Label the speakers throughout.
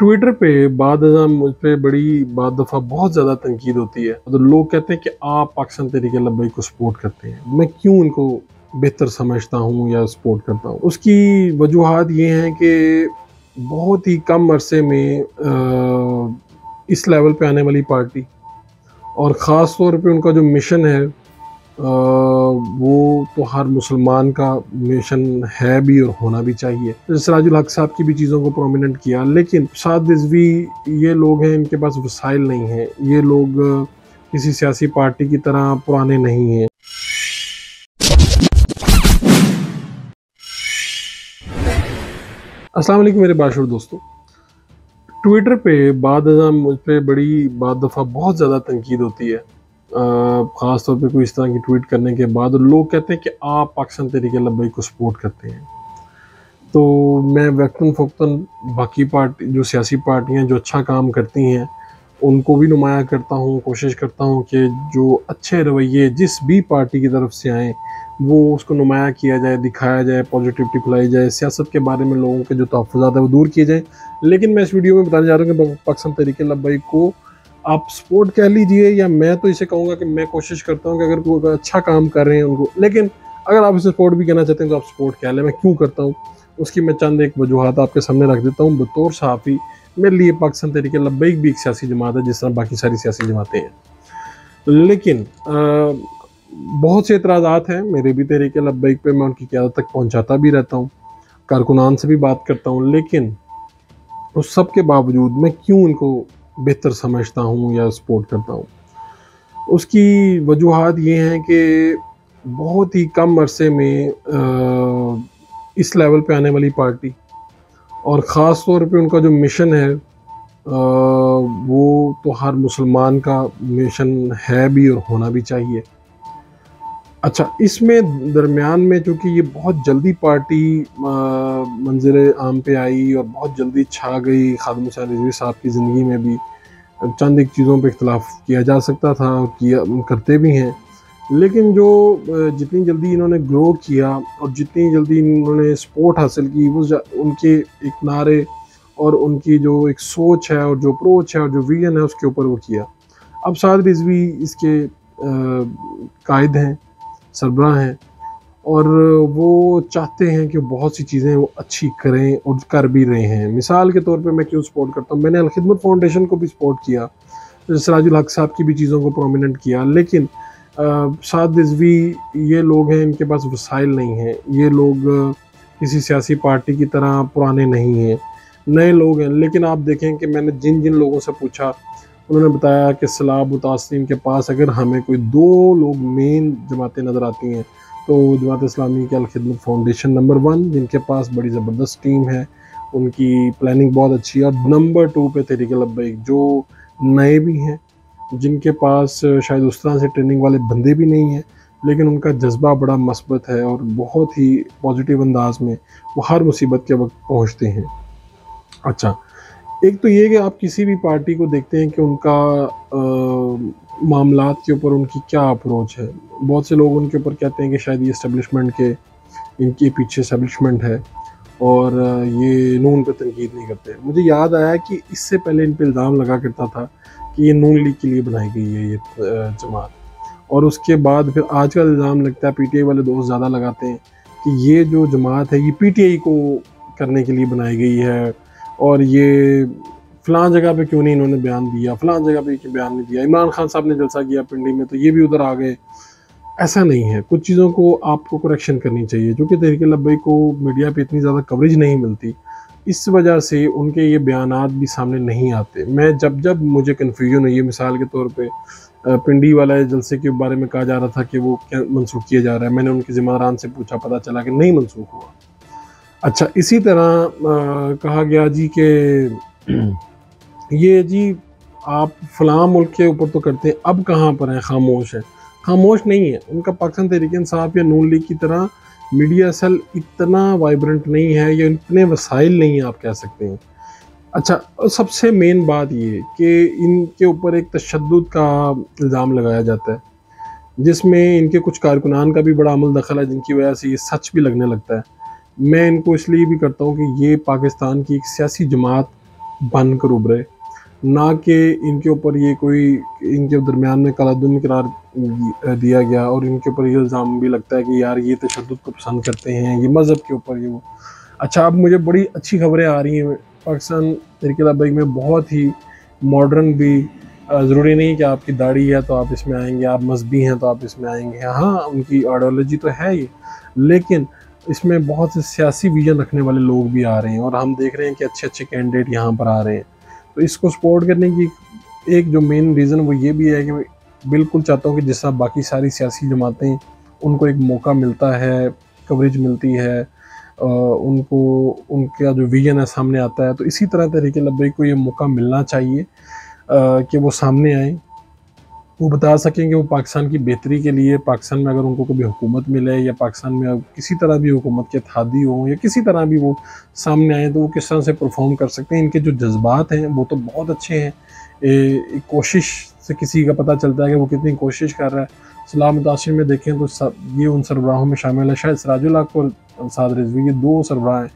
Speaker 1: Twitter पे बाद मुझ पर बड़ी बाद दफ़ा बहुत ज़्यादा तनकीद होती है। तो लोग कहते हैं कि आप पाकिस्तान तरीके लब्बई को सपोर्ट करते हैं। मैं क्यों उनको बेहतर समझता हूँ या सपोर्ट करता हूँ? उसकी वजूहत ये हैं कि बहुत ही कम अरसे में आ, इस लेवल पे आने वाली पार्टी। और ख़ास तौर पे उनका जो मिशन है वो तो हर मुसलमान का मिशन है भी और होना भी चाहिए। सराजुल हक साहब की भी चीज़ों को प्रोमिनेंट किया, लेकिन साद रिजवी ये लोग हैं, इनके पास वसाइल नहीं है। ये लोग किसी सियासी पार्टी की तरह पुराने नहीं हैं। अस्सलाम वालेकुम मेरे बाशुर दोस्तों। ट्विटर पे बाद मुझ पर बड़ी बाद दफ़ा बहुत ज़्यादा तनकीद होती है। ख़ास तौर पे कोई इस तरह की ट्वीट करने के बाद लोग कहते हैं कि आप पाकिस्तान तरीके लब्बई को सपोर्ट करते हैं। तो मैं वक्ता फ़ौता बाकी पार्टी, जो सियासी पार्टियाँ जो अच्छा काम करती हैं, उनको भी नुमाया करता हूँ, कोशिश करता हूँ कि जो अच्छे रवैये जिस भी पार्टी की तरफ़ से आएँ, वो उसको नुमाया किया जाए, दिखाया जाए पॉजिटिविटी फैलाई जाए, सियासत के बारे में लोगों के जो तहफ़ात है, वो दूर किए जाएँ। लेकिन मैं इस वीडियो में बताने जा रहा हूँ कि पाकिस्तान तरीके लब्बई को आप सपोर्ट कह लीजिए या मैं तो इसे कहूँगा कि मैं कोशिश करता हूँ कि अगर कोई अच्छा काम कर रहे हैं उनको। लेकिन अगर आप इसे सपोर्ट भी कहना चाहते हैं तो आप सपोर्ट कह लें। मैं क्यों करता हूँ? उसकी मैं चंद एक वजूहत आपके सामने रख देता हूँ। बतौर सहाफ़ी मेरे लिए पाकिस्तान तरीके लब्बैक भी एक सियासी जमात है जिस तरह बाकी सारी सियासी जमातें हैं। लेकिन आ, बहुत से इतराज़ात हैं। मेरे भी तरीके लब्बैक पे मैं उनकी क्यादत तक पहुँचाता भी रहता हूँ। कारकुनान से भी बात करता हूँ। लेकिन उस सब के बावजूद मैं क्यों उनको बेहतर समझता हूँ या सपोर्ट करता हूँ। उसकी वजूहत ये हैं कि बहुत ही कम अरसे में आ, इस लेवल पे आने वाली पार्टी और ख़ास तौर पे उनका जो मिशन है आ, वो तो हर मुसलमान का मिशन है भी और होना भी चाहिए। अच्छा इसमें दरमियान में चूँकि ये बहुत जल्दी पार्टी मंजिल आम पे आई और बहुत जल्दी छा गई खादम शाह रिजवी साहब की ज़िंदगी में भी चंद एक चीज़ों पे इख्तलाफ किया जा सकता था और किया, करते भी हैं। लेकिन जो जितनी जल्दी इन्होंने ग्रो किया और जितनी जल्दी इन्होंने सपोर्ट हासिल की, वो उनके एक नारे और उनकी जो एक सोच है और जो अप्रोच है और जो विजन है उसके ऊपर वो किया। अब साद रिजवी इसके कायद हैं। सरबराह हैं। और वो चाहते हैं कि बहुत सी चीज़ें वो अच्छी करें और कर भी रहे हैं। मिसाल के तौर पे मैं क्यों सपोर्ट करता हूँ? मैंने अलखिदमत फाउंडेशन को भी सपोर्ट किया। सराजुल हक साहब की भी चीज़ों को प्रोमिनेंट किया। लेकिन साद रिजवी ये लोग हैं, इनके पास वसाइल नहीं हैं। ये लोग किसी सियासी पार्टी की तरह पुराने नहीं हैं। नए लोग हैं। लेकिन आप देखें कि मैंने जिन जिन लोगों से पूछा उन्होंने बताया कि सलाब मुतासरीन के पास अगर हमें कोई दो लोग मेन जमातें नज़र आती हैं तो जमात इस्लामी के अलखदमत फाउंडेशन नंबर वन, जिनके पास बड़ी ज़बरदस्त टीम है, उनकी प्लानिंग बहुत अच्छी है। और नंबर टू पे तरीके लब्बैक जो नए भी हैं, जिनके पास शायद उस तरह से ट्रेनिंग वाले बंदे भी नहीं हैं, लेकिन उनका जज्बा बड़ा मस्बत है और बहुत ही पॉजिटिव अंदाज में वो हर मुसीबत के वक्त पहुँचते हैं। अच्छा एक तो ये कि आप किसी भी पार्टी को देखते हैं कि उनका मामला के ऊपर उनकी क्या अप्रोच है। बहुत से लोग उनके ऊपर कहते हैं कि शायद ये इस्टबलिशमेंट के, इनके पीछे इस्टबलिशमेंट है और ये नून पर तनकीद नहीं करते। मुझे याद आया कि इससे पहले इन पर इल्ज़ाम लगा करता था कि ये नून लीग के लिए बनाई गई है ये जमात। और उसके बाद फिर आज का इल्ज़ाम लगता है, पीटीआई वाले दोस्त ज़्यादा लगाते हैं कि ये जो जमात है, ये पीटीआई को करने के लिए बनाई गई है। और ये फ़लाँ जगह पे क्यों नहीं इन्होंने बयान दिया? फ़लाँ जगह पे क्यों बयान नहीं दिया? इमरान खान साहब ने जलसा किया पिंडी में तो ये भी उधर आ गए। ऐसा नहीं है। कुछ चीज़ों को आपको करेक्शन करनी चाहिए, जो कि तहरीक लब्बई को मीडिया पे इतनी ज़्यादा कवरेज नहीं मिलती। इस वजह से उनके ये बयान भी सामने नहीं आते। मैं जब जब मुझे कन्फ्यूज़न हुई मिसाल के तौर पर पिंडी वाला जलसे के बारे में कहा जा रहा था कि वो क्या मनसूख किया जा रहा है, मैंने उनके ज़िम्मेदारान से पूछा, पता चला कि नहीं मनसूख हुआ। अच्छा इसी तरह आ, कहा गया जी कि ये जी आप फ़लाँ मुल्क के ऊपर तो करते हैं अब कहाँ पर हैं? खामोश है। खामोश नहीं है। उनका पाकिस्तान तहरीक इंसाफ या नून लीग की तरह मीडिया सेल इतना वाइब्रेंट नहीं है या इतने वसाइल नहीं है आप कह सकते हैं। अच्छा और सबसे मेन बात ये कि इनके ऊपर एक तशद का इल्ज़ाम लगाया जाता है जिसमें इनके कुछ कारकुनान का भी बड़ा अमल दखल है जिनकी वजह से ये सच भी लगने लगता है। मैं इनको इसलिए भी करता हूँ कि ये पाकिस्तान की एक सियासी जमात बन कर उभरे। ना कि इनके ऊपर ये कोई, इनके दरमियान में कलादुम करार दिया गया और इनके ऊपर ये इल्ज़ाम भी लगता है कि यार ये तशद को पसंद करते हैं, ये मज़हब के ऊपर ये वो। अच्छा अब मुझे बड़ी अच्छी खबरें आ रही हैं। पाकिस्तान तरीके बैग में बहुत ही मॉडर्न भी ज़रूरी नहीं कि आपकी दाढ़ी है तो आप इसमें आएँगे, आप मजहबी हैं तो आप इसमें आएँगे। हाँ उनकी आइडियोलॉजी तो है ही, लेकिन इसमें बहुत से सियासी विजन रखने वाले लोग भी आ रहे हैं और हम देख रहे हैं कि अच्छे अच्छे कैंडिडेट यहाँ पर आ रहे हैं। तो इसको सपोर्ट करने की एक जो मेन रीज़न वो ये भी है कि बिल्कुल चाहता हूँ कि जिस तरह बाकी सारी सियासी जमातें, उनको एक मौका मिलता है कवरेज मिलती है उनको, उनका जो विजन है सामने आता है। तो इसी तरह तरीके लब्बे को ये मौका मिलना चाहिए कि वो सामने आए। वो बता सकें कि वो पाकिस्तान की बेहतरी के लिए, पाकिस्तान में अगर उनको कभी हुकूमत मिले या पाकिस्तान में किसी तरह भी हुकूमत के थादी हो या किसी तरह भी वो सामने आए तो वो किस तरह से परफॉर्म कर सकते हैं? इनके जो जज्बात हैं, वो तो बहुत अच्छे हैं। कोशिश से किसी का पता चलता है कि वो कितनी कोशिश कर रहा है। सलाम मुतासर में देखें तो ये उन सरबराहों में शामिल है। शायद सराजुल्ला और साद रिजवी, ये दो सरबराह हैं,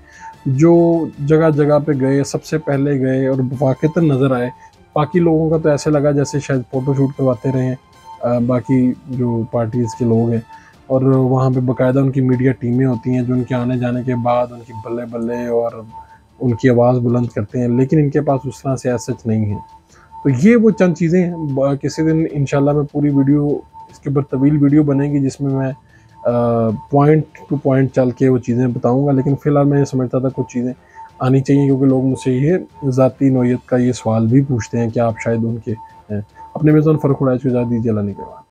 Speaker 1: जो जगह जगह पे गए, सबसे पहले गए और वाक़ता नज़र आए। बाकी लोगों का तो ऐसे लगा जैसे शायद फ़ोटो शूट करवाते रहे बाकी जो पार्टीज़ के लोग हैं। और वहाँ पे बाकायदा उनकी मीडिया टीमें होती हैं जो उनके आने जाने के बाद उनकी बल्ले बल्ले और उनकी आवाज़ बुलंद करते हैं, लेकिन इनके पास उस तरह से सच नहीं है। तो ये वो चंद चीज़ें हैं। किसी दिन इन मैं पूरी वीडियो, इसके ऊपर तवील वीडियो बनेगी जिसमें मैं पॉइंट टू पॉइंट चल के वो चीज़ें बताऊँगा, लेकिन फ़िलहाल मैं ये समझता था कुछ चीज़ें आनी चाहिए, क्योंकि लोग मुझसे ये ज़ाती, नोयत का ये सवाल भी पूछते हैं कि आप शायद उनके हैं। अपने मेज़ान फ़र्क उड़ाए चुजा दीजिए लाने के बाद।